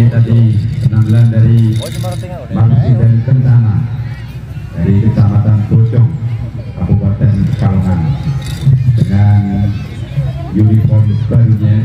ini tadi penampilan dari Bangsi dan Kentana dari Kecamatan Bojong, Kabupaten Kalongan dengan uniform barunya